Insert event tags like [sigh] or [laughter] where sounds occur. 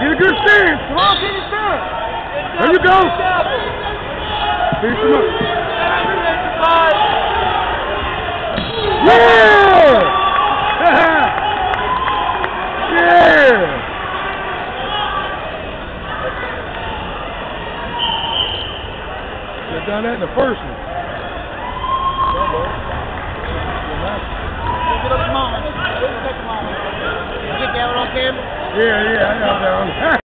hands. Come on, finish up. There you go. Finish him up. Yeah! yeah! Should have done that in the first one. Get up, come on. Get that one on camera. Yeah, yeah, I know that one. [laughs]